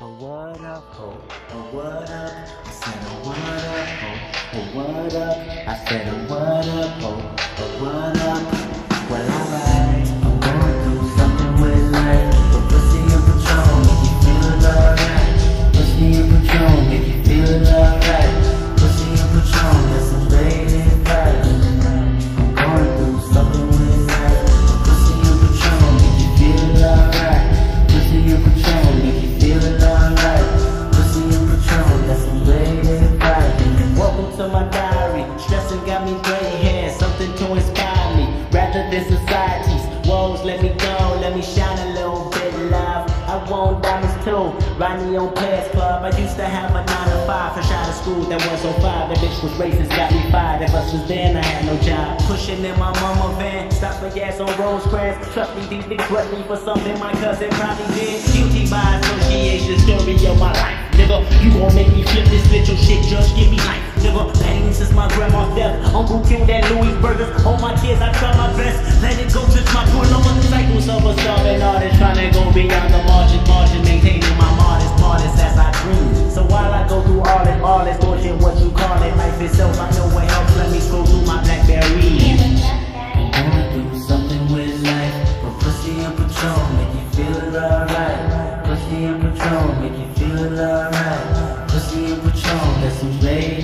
Oh what up? Oh what up? I said oh what up, ho? Oh what up? I said oh society's woes, let me go, let me shine a little bit. Love, I want diamonds too. Ronnie on Players Club. I used to have a 9 to 5 fresh out of school that was on 5. That bitch was racist, got me fired. If us was then, I had no job. Pushing in my mama van, stop for gas on Rosecrans. Trust me, these niggas run me for something my cousin probably did. Guilty by association, story of my life. Nigga, you gon' make me flip this bitch, your shit, just give me life. Nigga, pain since my grandma's death. Uncle killed that Louis burgers. All my kids, I try my best. Let beyond the margin, margin, maintaining my modest, modest as I dream. So while I go through all this, all this bullshit, what you call it, life itself, I know what helps. Let me scroll through my Blackberry. I'm going through something with life, but pussy and Patron make you feel it alright. Pussy and Patron make you feel it alright. Pussy and Patron, that's some lady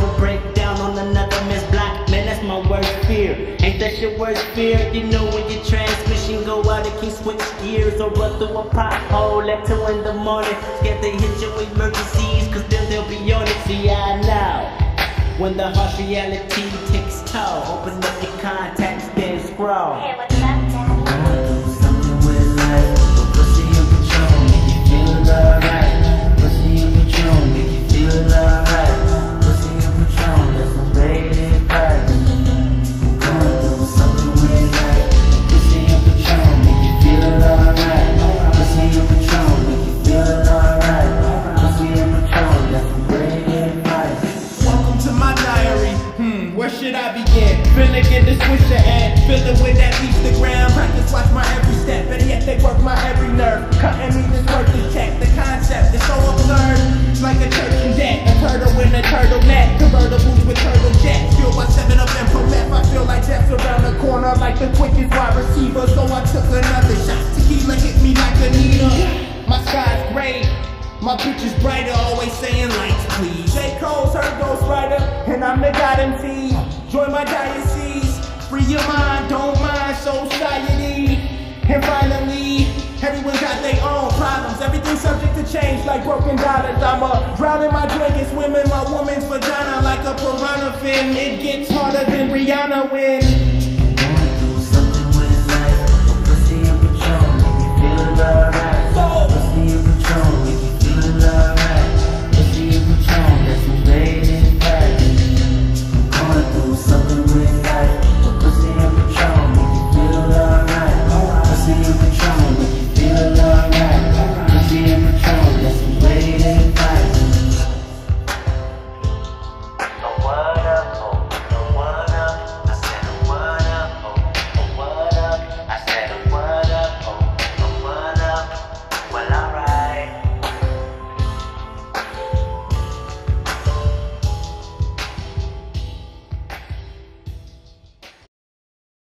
vehicle break down on another miss block. Man, that's my worst fear. Ain't that your worst fear? You know when your transmission go out, it can switch gears or run through a pothole at two in the morning. Scared they hit your emergencies, cause then they'll be on it. See, I know. When the harsh reality takes toll, open up your contacts, then scroll. Finna get the switcher and filling with that Instagram. Practice, watch my every step. Better yet, they work my every nerve. Cutting me this worth to check. The concept is so absurd. It's like a church in debt. A turtle in a turtleneck. Convertibles with turtle jets. Fueled by 7 up and pro I feel like death's around the corner like the quickest wide receiver. So I took another shot. Tequila hit me like a needle. My sky's gray. My bitch is brighter, always saying lights, please. J. Cole's her Ghost Rider, and I'm the God MC. Join my diocese, like broken dollars. I'm a drowning my drink swimming my woman's vagina like a piranha fin. It gets harder than Rihanna when.